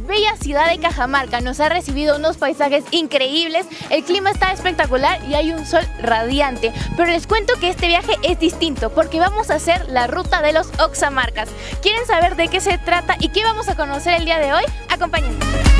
la bella ciudad de Cajamarca. Nos ha recibido unos paisajes increíbles, el clima está espectacular y hay un sol radiante. Pero les cuento que este viaje es distinto porque vamos a hacer la ruta de los Oxamarcas. ¿Quieren saber de qué se trata y qué vamos a conocer el día de hoy? Acompáñenme.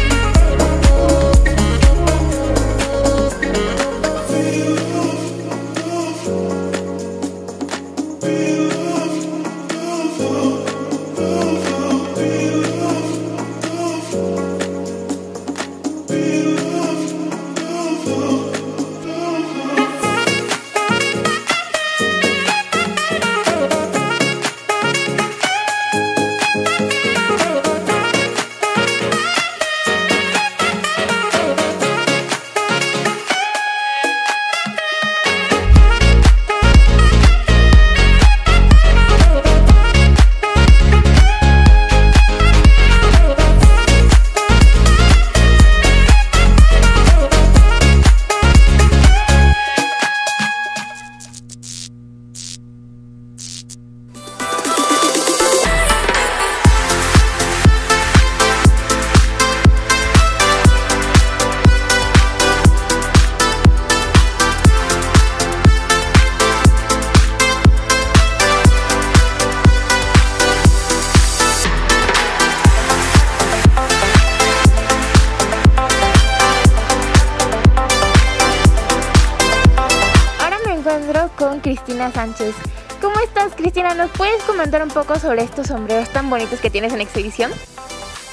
Sánchez. ¿Cómo estás, Cristina? ¿Nos puedes comentar un poco sobre estos sombreros tan bonitos que tienes en exhibición?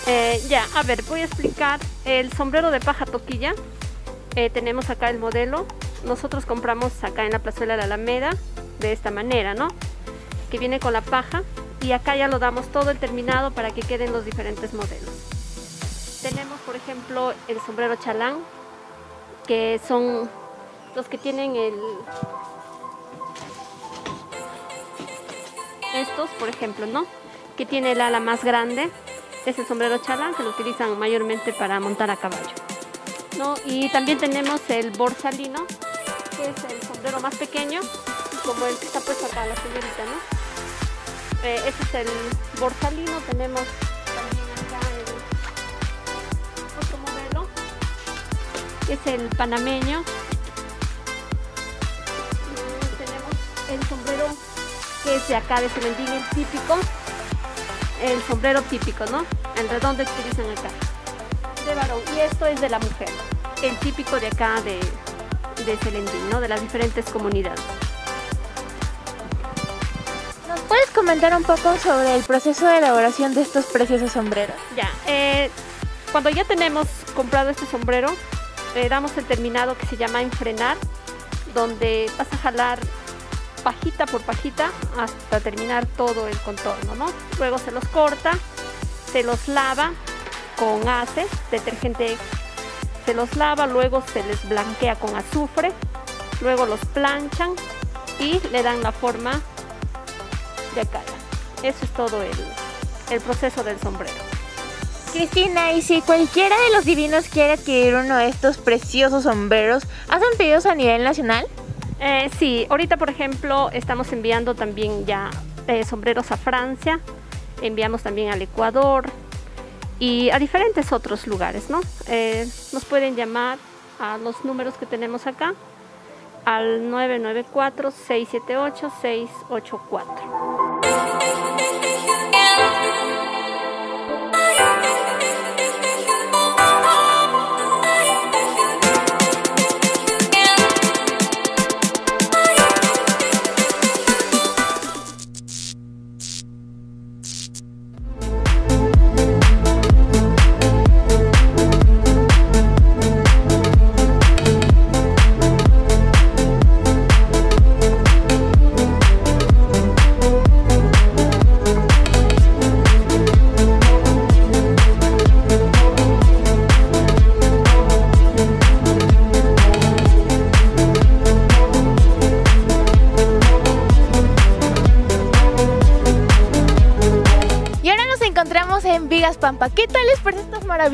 Eh, ya, a ver, voy a explicar el sombrero de paja toquilla. Eh, tenemos acá el modelo. Nosotros compramos acá en la plazuela de la Alameda de esta manera, ¿no? Que viene con la paja y acá ya lo damos todo el terminado para que queden los diferentes modelos. Tenemos, por ejemplo, el sombrero chalán, que son los que tienen el, estos, por ejemplo, ¿no? Que tiene el ala más grande, es el sombrero chalán, que lo utilizan mayormente para montar a caballo. ¿no? Y también tenemos el borsalino, que es el sombrero más pequeño, como el que está puesto acá la señorita, ¿no? Eh, este es el borsalino, tenemos también acá el otro modelo, que es el panameño. Que es de acá de Cementín, el típico, el sombrero típico, ¿no? El redondo que utilizan acá, de varón. Y esto es de la mujer, el típico de acá de, de Celendín, ¿no? De las diferentes comunidades. ¿Nos puedes comentar un poco sobre el proceso de elaboración de estos preciosos sombreros? Ya, eh, cuando ya tenemos comprado este sombrero, le damos el terminado que se llama enfrenar, donde vas a jalar pajita por pajita hasta terminar todo el contorno, ¿no? Luego se los corta, se los lava con ace, detergente, se los lava, luego se les blanquea con azufre, luego los planchan y le dan la forma de acá. Eso es todo el, el proceso del sombrero. Cristina, y si cualquiera de los divinos quiere adquirir uno de estos preciosos sombreros, ¿hacen pedidos a nivel nacional? Eh, sí, ahorita por ejemplo estamos enviando también ya eh, sombreros a Francia, enviamos también al Ecuador y a diferentes otros lugares, ¿no? Eh, nos pueden llamar a los números que tenemos acá al 994-678-684.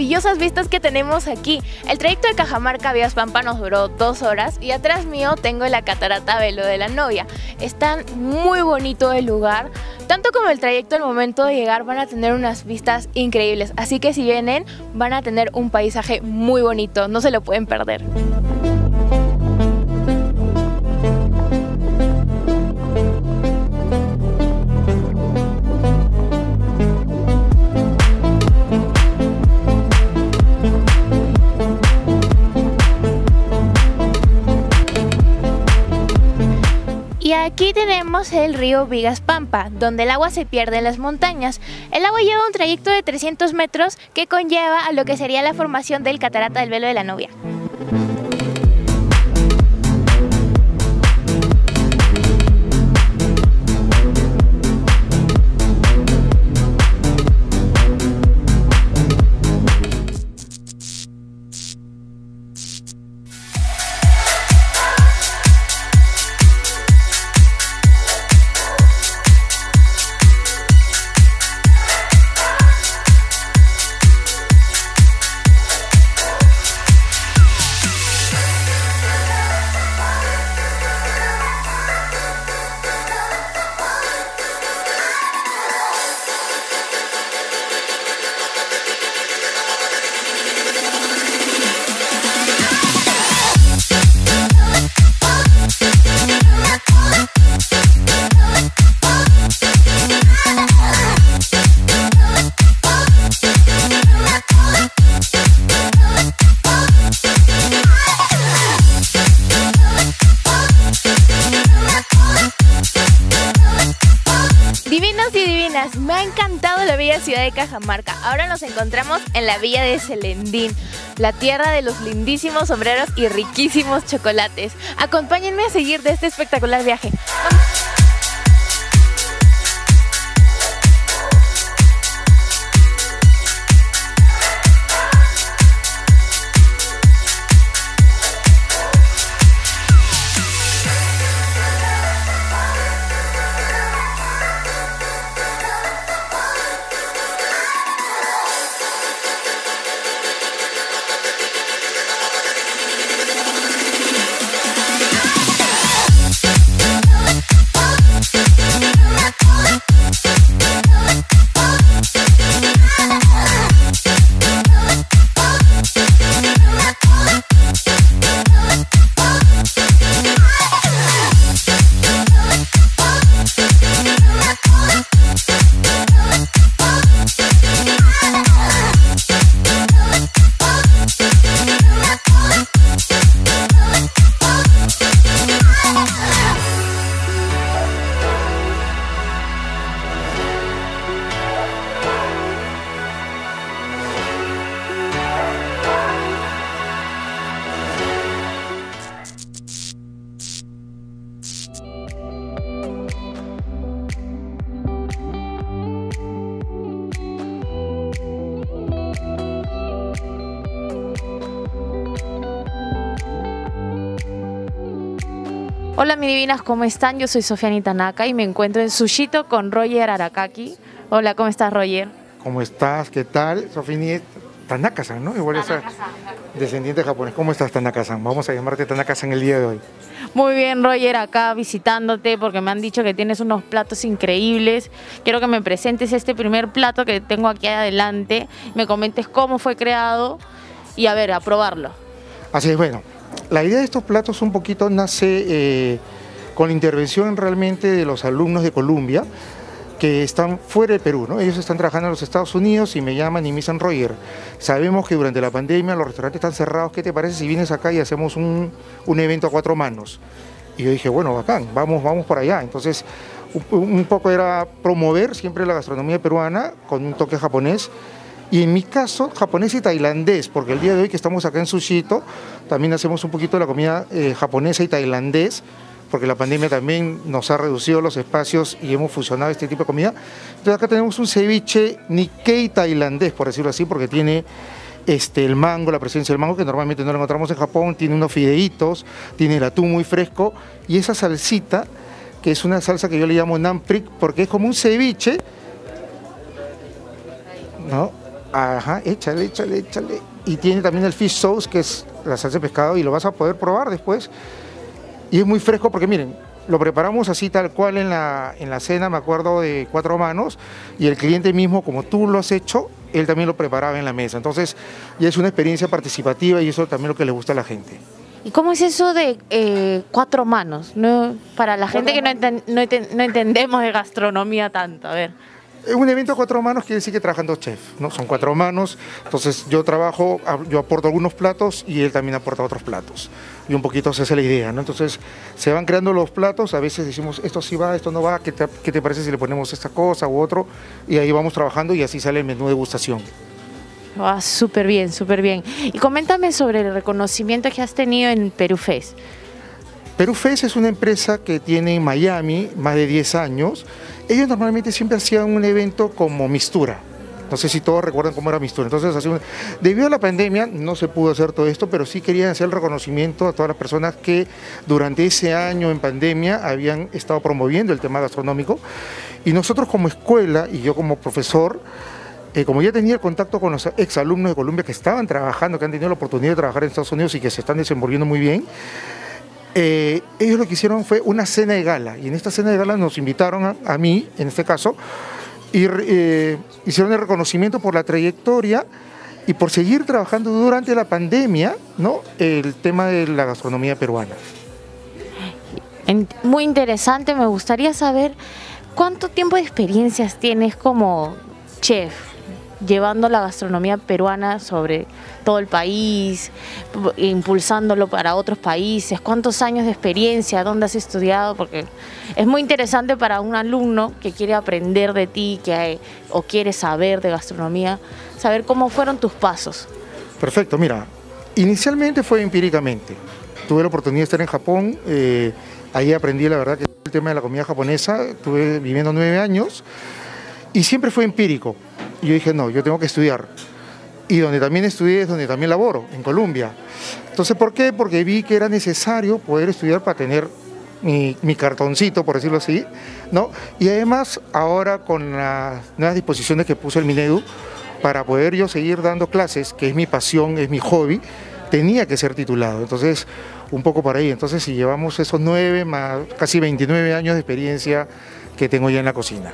Maravillosas vistas que tenemos aquí? El trayecto de Cajamarca a Vigas Pampa nos duró dos horas y atrás mío tengo la catarata Velo de la Novia. Está muy bonito el lugar. Tanto como el trayecto al momento de llegar van a tener unas vistas increíbles, así que si vienen van a tener un paisaje muy bonito, no se lo pueden perder. Aquí tenemos el río Vigas Pampa, donde el agua se pierde en las montañas. El agua lleva un trayecto de 300 metros que conlleva a lo que sería la formación del catarata del velo de la novia. Ciudad de Cajamarca. Ahora nos encontramos en la villa de Celendín, la tierra de los lindísimos sombreros y riquísimos chocolates. Acompáñenme a seguir de este espectacular viaje. Hola mi divinas, ¿cómo están? Yo soy Sofiani Tanaka y me encuentro en Sushito con Roger Arakaki. Hola, ¿cómo estás Roger? ¿Cómo estás? ¿Qué tal? Sofini Tanaka-san, ¿no? Igual es descendiente japonés. ¿Cómo estás, Tanaka-san? Vamos a llamarte Tanaka-san el día de hoy. Muy bien, Roger, acá visitándote porque me han dicho que tienes unos platos increíbles. Quiero que me presentes este primer plato que tengo aquí adelante, me comentes cómo fue creado y a ver, a probarlo. Así es, bueno, la idea de estos platos un poquito nace eh, con la intervención realmente de los alumnos de Columbia que están fuera del Perú, ¿no? Ellos están trabajando en los Estados Unidos y me llaman y me dicen, Roger, sabemos que durante la pandemia los restaurantes están cerrados, ¿qué te parece si vienes acá y hacemos un, un evento a cuatro manos? Y yo dije, bueno, bacán, vamos, vamos por allá. Entonces, un, un poco era promover siempre la gastronomía peruana con un toque japonés, y en mi caso, japonés y tailandés, porque el día de hoy que estamos acá en Sushito, también hacemos un poquito de la comida eh, japonesa y tailandés, porque la pandemia también nos ha reducido los espacios y hemos fusionado este tipo de comida. Entonces acá tenemos un ceviche Nikkei tailandés, por decirlo así, porque tiene este, el mango, la presencia del mango, que normalmente no lo encontramos en Japón, tiene unos fideitos, tiene el atún muy fresco, y esa salsita, que es una salsa que yo le llamo namprik, porque es como un ceviche, ¿no? Ajá, échale, échale, échale. Y tiene también el fish sauce, que es la salsa de pescado, y lo vas a poder probar después. Y es muy fresco porque miren, lo preparamos así tal cual en la, en la cena, me acuerdo, de cuatro manos, y el cliente mismo, como tú lo has hecho, él también lo preparaba en la mesa. Entonces, ya es una experiencia participativa y eso también es lo que le gusta a la gente. ¿Y cómo es eso de eh, cuatro manos? No, para la gente que no, enten- no enten- no entendemos de gastronomía tanto, a ver. Un evento a cuatro manos quiere decir que trabajan dos chefs, ¿no? Son cuatro manos, entonces yo trabajo, yo aporto algunos platos y él también aporta otros platos. Y un poquito esa es la idea, ¿no? Entonces se van creando los platos, a veces decimos, esto sí va, esto no va, ¿qué te, qué te parece si le ponemos esta cosa u otro? Y ahí vamos trabajando y así sale el menú de degustación. Va súper bien, súper bien. Y coméntame sobre el reconocimiento que has tenido en Perú Fest. Perú Fest es una empresa que tiene en Miami más de 10 años. Ellos normalmente siempre hacían un evento como Mistura. No sé si todos recuerdan cómo era Mistura. Entonces, debido a la pandemia no se pudo hacer todo esto, pero sí querían hacer el reconocimiento a todas las personas que durante ese año en pandemia habían estado promoviendo el tema gastronómico. Y nosotros como escuela y yo como profesor, eh, como ya tenía el contacto con los exalumnos de Colombia que estaban trabajando, que han tenido la oportunidad de trabajar en Estados Unidos y que se están desenvolviendo muy bien, eh, ellos lo que hicieron fue una cena de gala. Y en esta cena de gala nos invitaron a, mí, en este caso, y eh, hicieron el reconocimiento por la trayectoria y por seguir trabajando durante la pandemia, ¿no? El tema de la gastronomía peruana. Muy interesante, me gustaría saber cuánto tiempo de experiencias tienes como chef llevando la gastronomía peruana sobre todo el país, impulsándolo para otros países, cuántos años de experiencia, dónde has estudiado, porque es muy interesante para un alumno que quiere aprender de ti que, o quiere saber de gastronomía, saber cómo fueron tus pasos. Perfecto, mira, inicialmente fue empíricamente. Tuve la oportunidad de estar en Japón, eh, ahí aprendí la verdad que el tema de la comida japonesa, estuve viviendo nueve años y siempre fue empírico. Yo dije, no, yo tengo que estudiar. Y donde también estudié es donde también laboro, en Colombia. Entonces, ¿por qué? Porque vi que era necesario poder estudiar para tener mi, cartoncito, por decirlo así, ¿no? Y además, ahora con las nuevas disposiciones que puso el Minedu, para poder yo seguir dando clases, que es mi pasión, es mi hobby, tenía que ser titulado. Entonces, un poco por ahí. Entonces, si llevamos esos nueve, más casi 29 años de experiencia que tengo ya en la cocina.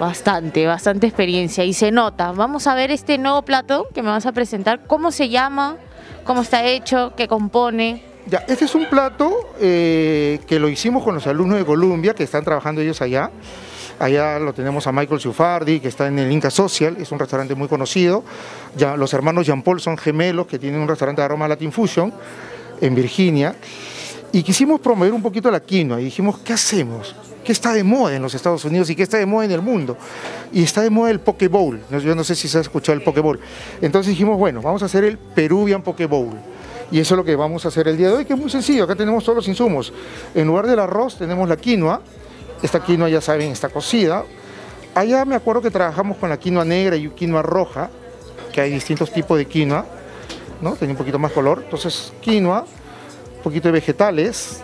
Bastante, bastante experiencia y se nota. Vamos a ver este nuevo plato que me vas a presentar. ¿Cómo se llama? ¿Cómo está hecho? ¿Qué compone? Ya, este es un plato eh, que lo hicimos con los alumnos de Colombia, que están trabajando ellos allá. Allá lo tenemos a Michael Ciufardi, que está en el Inca Social, es un restaurante muy conocido. Ya, los hermanos Jean Paul son gemelos, que tienen un restaurante de aroma Latin Fusion en Virginia. Y quisimos promover un poquito la quinoa y dijimos, ¿qué hacemos? ¿Qué está de moda en los Estados Unidos y qué está de moda en el mundo? Y está de moda el Poke Bowl. Yo no sé si se ha escuchado el Poke Bowl. Entonces dijimos, bueno, vamos a hacer el Peruvian Poke Bowl. Y eso es lo que vamos a hacer el día de hoy, que es muy sencillo. Acá tenemos todos los insumos. En lugar del arroz tenemos la quinoa. Esta quinoa, ya saben, está cocida. Allá me acuerdo que trabajamos con la quinoa negra y quinoa roja, que hay distintos tipos de quinoa, ¿no? Tenía un poquito más color. Entonces, quinoa, un poquito de vegetales,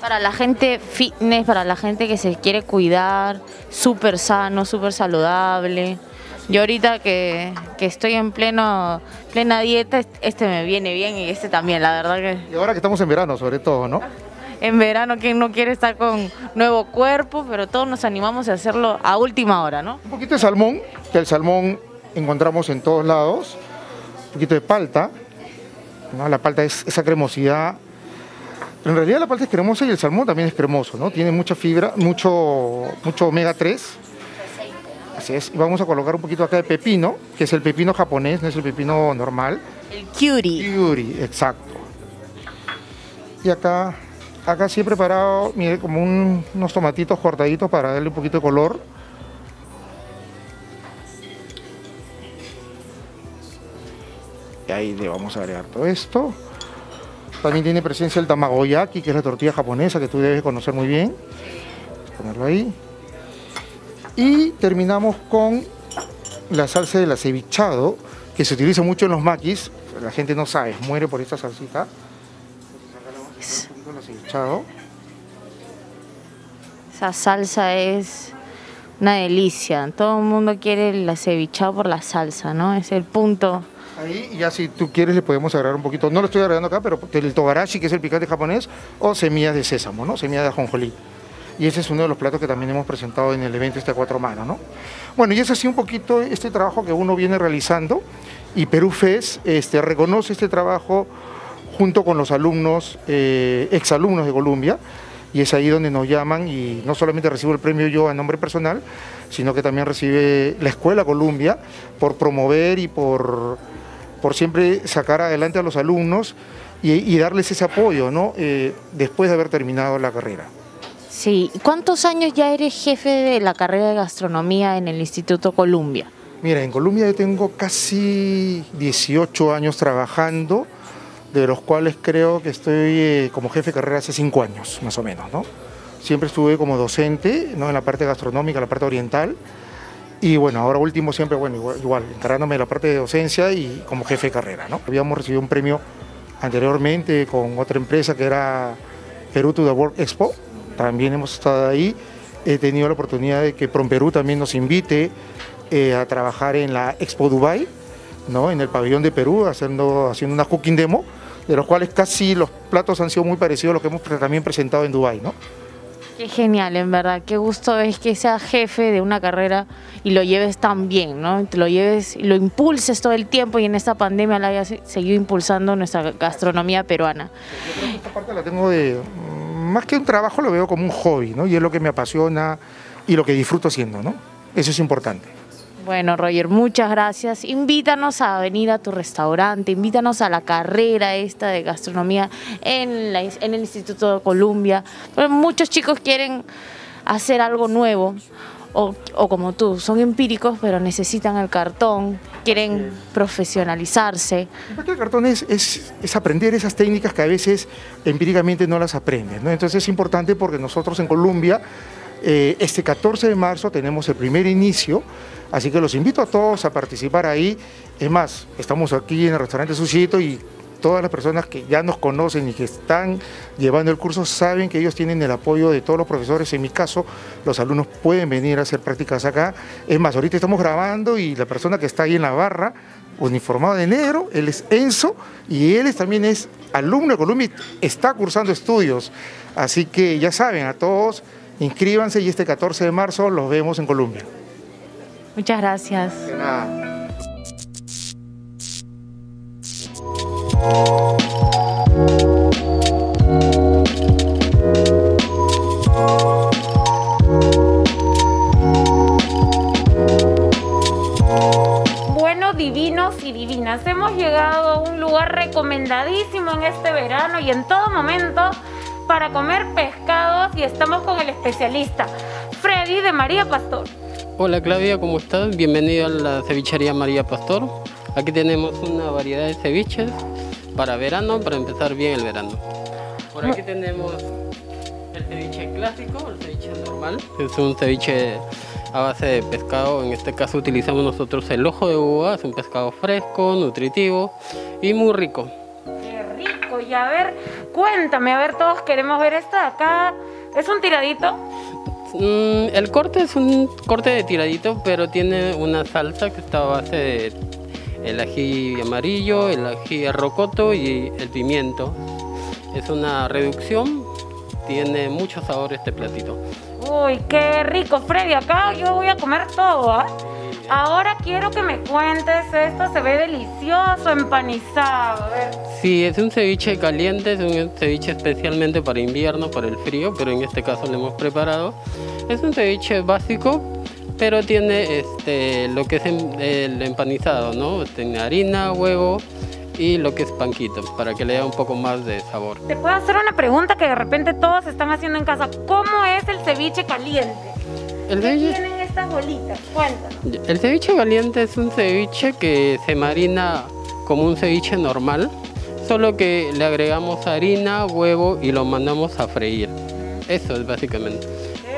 Para la gente fitness, para la gente que se quiere cuidar, súper sano, súper saludable. Yo ahorita que, que estoy en pleno, plena dieta, est- este me viene bien y este también, la verdad que Y ahora que estamos en verano, sobre todo, ¿no? en verano quien no quiere estar con nuevo cuerpo, pero todos nos animamos a hacerlo a última hora, ¿no? Un poquito de salmón, que el salmón encontramos en todos lados. Un poquito de palta. ¿No? La palta es esa cremosidad. En realidad la palta es cremosa y el salmón también es cremoso, ¿no? Tiene mucha fibra, mucho, mucho omega 3. Así es. Y vamos a colocar un poquito acá de pepino, que es el pepino japonés, no es el pepino normal. El cutie. Yuri, exacto. Y acá, acá sí he preparado, mire, como un- unos tomatitos cortaditos para darle un poquito de color. Y ahí le vamos a agregar todo esto. También tiene presencia el tamagoyaki, que es la tortilla japonesa que tú debes conocer muy bien. Vamos a ponerlo ahí. Y terminamos con la salsa del acevichado, que se utiliza mucho en los maquis. La gente no sabe, muere por esta salsita. Entonces acá le vamos a poner un poquito el acevichado. Esa salsa es Una delicia. Todo el mundo quiere el acevichado por la salsa, ¿no? Es el punto. Ahí ya si tú quieres le podemos agregar un poquito, no lo estoy agregando acá, pero el togarashi, que es el picante japonés, o semillas de sésamo, ¿no? Semillas de ajonjolí. Y ese es uno de los platos que también hemos presentado en el evento este a cuatro manos, ¿no? Bueno, y es así un poquito este trabajo que uno viene realizando y Perú FES este, reconoce este trabajo junto con los alumnos, eh, exalumnos de Columbia, y es ahí donde nos llaman y no solamente recibo el premio yo a nombre personal, sino que también recibe la Escuela Columbia por promover y por, por siempre sacar adelante a los alumnos y, darles ese apoyo ¿no? Eh, después de haber terminado la carrera. Sí, ¿cuántos años ya eres jefe de la carrera de gastronomía en el Instituto Columbia? Mira, en Colombia yo tengo casi 18 años trabajando, de los cuales creo que estoy eh, como jefe de carrera hace 5 años, más o menos, ¿no? Siempre estuve como docente, ¿no? En la parte gastronómica, la parte oriental, y bueno, ahora último siempre, bueno, igual, encargándome de la parte de docencia y como jefe de carrera, ¿no? Habíamos recibido un premio anteriormente con otra empresa que era Perú to the World Expo, también hemos estado ahí, he tenido la oportunidad de que Perú también nos invite eh, a trabajar en la Expo Dubai, ¿no? en el pabellón de Perú, haciendo, haciendo una cooking demo, de los cuales casi los platos han sido muy parecidos a los que hemos también presentado en Dubai. ¿no? Qué genial, en verdad. Qué gusto es que seas jefe de una carrera y lo lleves tan bien, ¿no? Te lo lleves y lo impulses todo el tiempo y en esta pandemia la hayas seguido impulsando nuestra gastronomía peruana. Yo creo que esta parte la tengo de, más que un trabajo, lo veo como un hobby, ¿no? Y es lo que me apasiona y lo que disfruto haciendo, ¿no? Eso es importante. Bueno, Roger, muchas gracias. Invítanos a venir a tu restaurante, invítanos a la carrera esta de gastronomía en, el Instituto de Columbia. muchos chicos quieren hacer algo nuevo, o, como tú, son empíricos, pero necesitan el cartón, quieren profesionalizarse. El cartón es, es, aprender esas técnicas que a veces empíricamente no las aprendes. ¿no? Entonces es importante porque nosotros en Colombia, eh, este 14 de marzo, tenemos el primer inicio Así que los invito a todos a participar ahí. Es más, estamos aquí en el restaurante Sushito y todas las personas que ya nos conocen y que están llevando el curso saben que ellos tienen el apoyo de todos los profesores. En mi caso, los alumnos pueden venir a hacer prácticas acá. Es más, ahorita estamos grabando y la persona que está ahí en la barra, uniformado de negro, él es Enzo y él también es alumno de Colombia está cursando estudios. Así que ya saben, a todos, inscríbanse y este 14 de marzo los vemos en Colombia. Muchas gracias. Bueno, divinos y divinas, hemos llegado a un lugar recomendadísimo en este verano y en todo momento para comer pescados y estamos con el especialista Freddy de María Pastor. Hola Claudia, ¿cómo estás? Bienvenido a la cevichería María Pastor. Aquí tenemos una variedad de ceviches para verano, para empezar bien el verano. Por aquí tenemos el ceviche clásico, el ceviche normal. Es un ceviche a base de pescado. En este caso utilizamos nosotros el ojo de uva. Es un pescado fresco, nutritivo y muy rico. Y a ver, cuéntame, a ver, todos queremos ver esto de acá. ¿Es un tiradito? Mm, el corte es un corte de tiradito, pero tiene una salsa que está a base de el ají amarillo, el ají rocoto y el pimiento. Es una reducción, tiene mucho sabor este platito. Uy, qué rico, Freddy. Acá yo voy a comer todo, ¿ah? Ahora quiero que me cuentes esto, se ve delicioso, empanizado. A ver. Sí, es un ceviche caliente, es un ceviche especialmente para invierno, para el frío, pero en este caso lo hemos preparado. Es un ceviche básico, pero tiene este, lo que es em, el empanizado, ¿no? Tiene harina, huevo y lo que es panquito, para que le dé un poco más de sabor. Te puedo hacer una pregunta que de repente todos están haciendo en casa. ¿Cómo es el ceviche caliente? El ¿Qué ceviche... El ceviche caliente es un ceviche que se marina como un ceviche normal, solo que le agregamos harina, huevo y lo mandamos a freír. Eso es básicamente.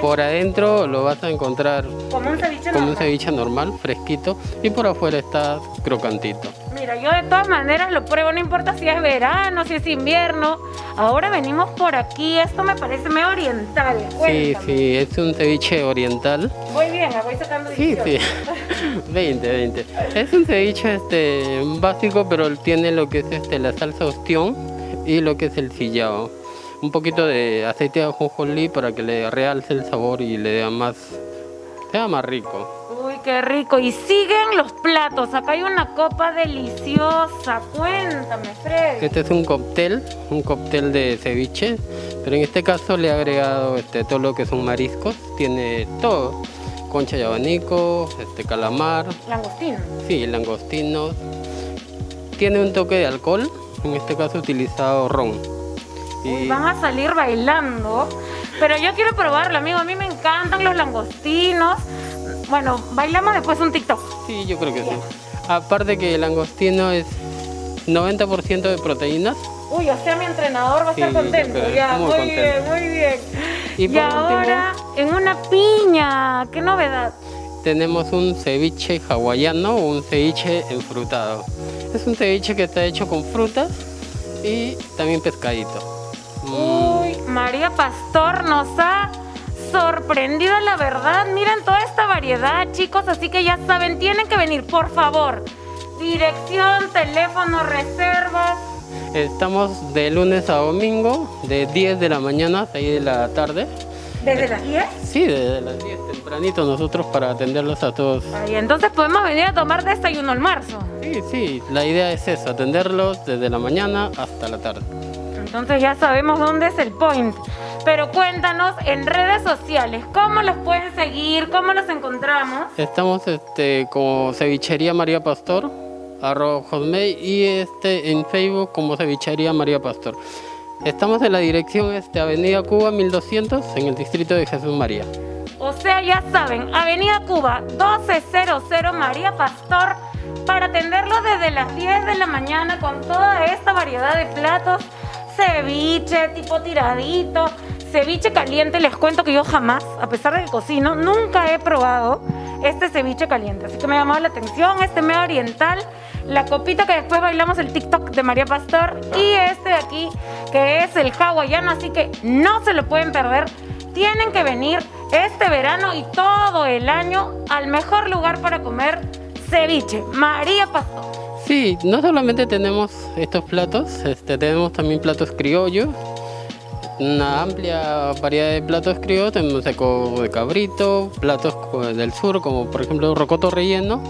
Por adentro lo vas a encontrar como un ceviche, como un ceviche normal, fresquito, y por afuera está crocantito. Mira, yo de todas maneras lo pruebo, no importa si es verano, si es invierno. Ahora venimos por aquí, esto me parece medio oriental. Sí, Cuéntame. sí, es un ceviche oriental. Voy bien, voy sacando Sí, 18. sí. 20, 20. Es un ceviche este, básico, pero tiene lo que es este, la salsa ostión y lo que es el sillao. Un poquito de aceite de ajonjolí para que le realce el sabor y le dé más, sea más rico. Qué rico. Y siguen los platos. Acá hay una copa deliciosa. Cuéntame, Freddy. Este es un cóctel, un cóctel de ceviche, pero en este caso le he agregado este, todo lo que son mariscos. Tiene todo, concha de abanico, este, calamar, Langostino. sí, langostinos. Tiene un toque de alcohol, en este caso he utilizado ron. Uy, Y van a salir bailando. Pero yo quiero probarlo, amigo. A mí me encantan los langostinos. Bueno, bailamos después un TikTok. sí, yo creo que sí. Aparte que el langostino es 90% de proteínas. Uy, o sea, mi entrenador va a Sí, estar contento. Ya, muy muy, contento. bien, muy bien. Y Y, por último- ahora, en una piña. ¡Qué novedad! tenemos un ceviche hawaiano o un ceviche enfrutado. Es un ceviche que está hecho con frutas y también pescadito. Mm, Uy, María Pastor nos ha sorprendido la verdad. Miren toda esta variedad, chicos, así que ya saben, tienen que venir, por favor. Dirección, teléfono, reservas. Estamos de lunes a domingo, de 10 de la mañana a 6 de la tarde. ¿Desde las 10? Sí, desde las 10 tempranito nosotros para atenderlos a todos. Ay, entonces podemos venir a tomar desayuno almuerzo. Sí, sí, la idea es eso, atenderlos desde la mañana hasta la tarde. Entonces ya sabemos dónde es el point. Pero cuéntanos en redes sociales, ¿cómo los pueden seguir? ¿Cómo los encontramos? Estamos este, como Cevichería María Pastor, arroba hotmail, y este, en Facebook como Cevichería María Pastor. Estamos en la dirección este, Avenida Cuba 1200 en el distrito de Jesús María. O sea, ya saben, Avenida Cuba 1200 María Pastor para atenderlos desde las 10 de la mañana con toda esta variedad de platos, ceviche tipo tiradito, ceviche caliente. Les cuento que yo jamás, a pesar de que cocino, nunca he probado este ceviche caliente. Así que me ha llamado la atención este medio oriental, la copita que después bailamos el TikTok de María Pastor y este de aquí que es el hawaiano. Así que no se lo pueden perder. Tienen que venir este verano y todo el año al mejor lugar para comer ceviche, María Pastor. Sí, no solamente tenemos estos platos, este, tenemos también platos criollos, una amplia variedad de platos criollos, tenemos seco de cabrito, platos del sur como por ejemplo rocoto relleno,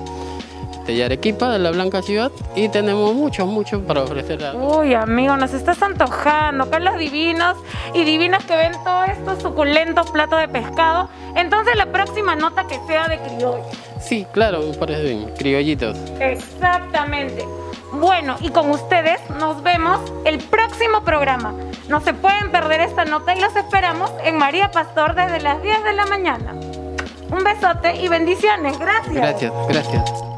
de Arequipa, de la Blanca Ciudad, y tenemos muchos, muchos para ofrecer. Uy, amigo, nos estás antojando. Acá los divinos y divinas que ven todos estos suculentos platos de pescado. Entonces la próxima nota que sea de criollo. Sí, claro, me parece bien, criollitos. Exactamente. Bueno, y con ustedes nos vemos el próximo programa. No se pueden perder esta nota y los esperamos en María Pastor desde las 10 de la mañana. Un besote y bendiciones. Gracias. Gracias, gracias.